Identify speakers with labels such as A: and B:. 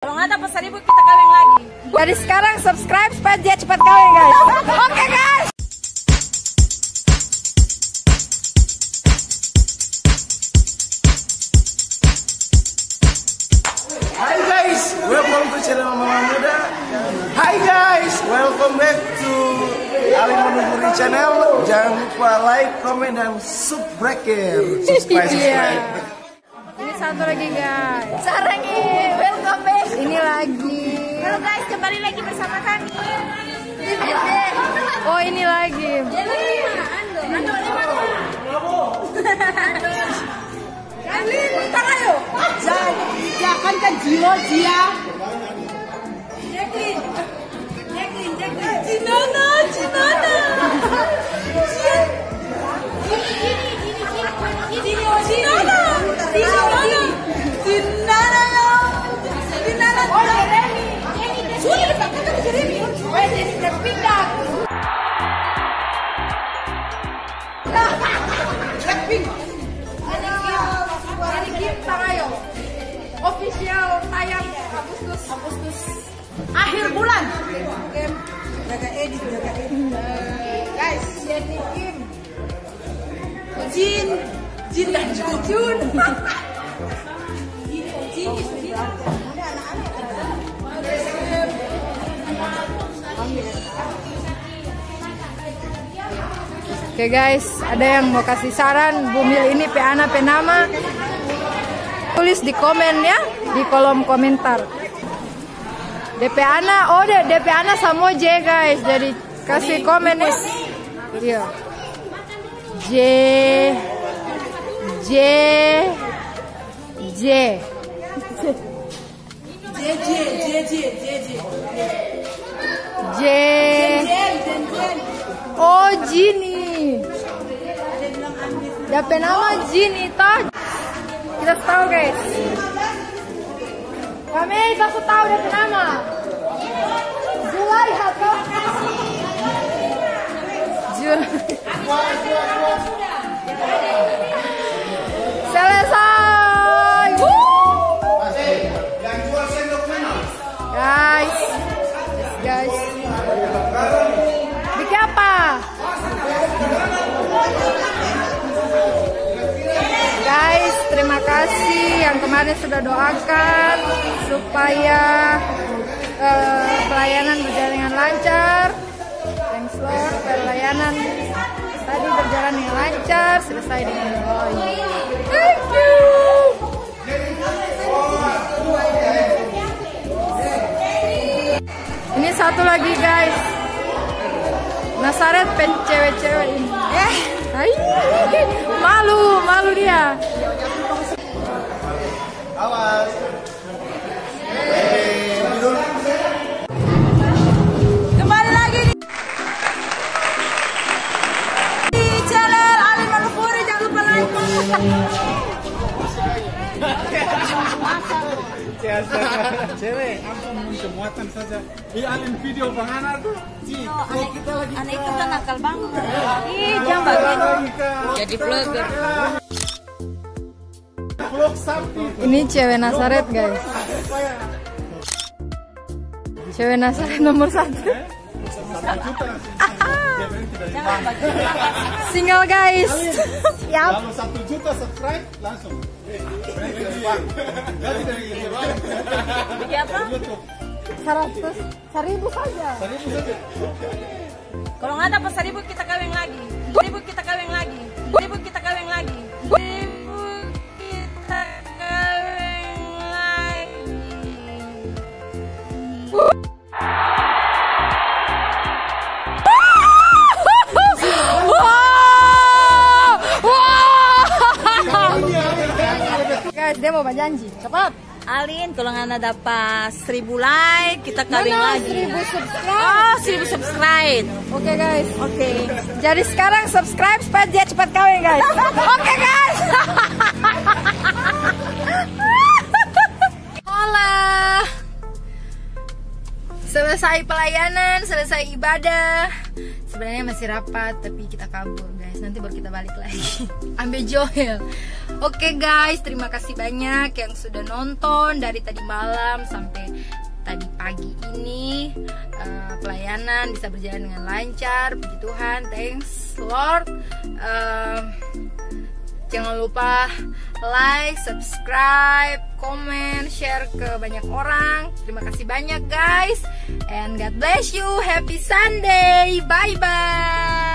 A: Kalau nggak dapat seribu kita kawin lagi.
B: Dari sekarang subscribe supaya dia cepat kawin guys. Oke guys.
C: Hai guys, welcome to channel Mama Muda. Hai guys, welcome back to Alin Menuguri channel. Jangan lupa like, comment, dan subscribe. Subscribe, subscribe.
B: Ini satu lagi guys. Sarangi, welcome back.
A: Kembali lagi bersama kami.
B: Oh ini lagi.
A: Jangan kan jiwa dia. Jacqueline, Jacqueline, Jacqueline. Jadi terpindah. Blackpink. Jadi Kim Tarayo. Official tayang Agustus. Agustus. Akhir bulan. Kim. Jaga edit, jaga edit. guys, Jenny Kim. Jin. Jin dan. Jun. Jin, Jin,
B: Oke guys, ada yang mau kasih saran bumil ini pe ana pe nama? Tulis di komen ya, di kolom komentar. DP ana, oh de- DP ana sama J guys, jadi kasih komen nih. Iya. J J J
A: J, J, J, J, J, J.
B: J
A: Jen, Jen, Jen.
B: Oh Jini. DP nama Jini toh. Kita tahu guys. Kami kasih tahu DP nama. Zulaiha toh. Jul. Selesai. Guys. Guys. Terima kasih yang kemarin sudah doakan supaya eh, pelayanan berjalan dengan lancar. Thanks Lord, pelayanan tadi berjalan dengan lancar, selesai dengan baik. Thank you. Ini satu lagi guys. Nasaret pen cewek-cewek ini. Eh, malu, malu dia.
D: Cewek, ampun muatan saja. Ini alin video Bang Ana tuh. Ci, kok kita lagi
A: Anak itu kan nakal banget. Ih, jangan begitu. Jadi vlogger.
D: vlog sapi.
B: Ini cewek Nasaret guys. Cewek Nasaret nomor satu.
A: Jangan begitu.
B: Single guys. Yap.
D: Kalau satu juta subscribe langsung. Eh, berarti dari bang. Berarti dari bang.
A: Jadi apa?
D: YouTube.
B: Seratus, seribu saja.
D: Seribu saja.
A: Kalau nggak dapat seribu kita kawin lagi. Seribu kita kawin lagi. Seribu kita
B: dia mau berjanji. Cepat.
A: Alin, kalau nggak dapat seribu like, kita kawin
B: Mana
A: lagi.
B: seribu subscribe.
A: Oh, seribu subscribe.
B: Oke guys.
A: Oke.
B: Jadi sekarang subscribe supaya dia cepat kawin guys. Oke guys. Hola. Selesai pelayanan, selesai ibadah. Sebenarnya masih rapat tapi kita kabur Nanti baru kita balik lagi. Ambil Joel. Oke guys, terima kasih banyak yang sudah nonton dari tadi malam sampai tadi pagi ini. Uh, pelayanan bisa berjalan dengan lancar. Puji Tuhan. Thanks Lord. Uh, jangan lupa like subscribe komen share ke banyak orang. Terima kasih banyak guys. And God bless you. Happy Sunday. Bye bye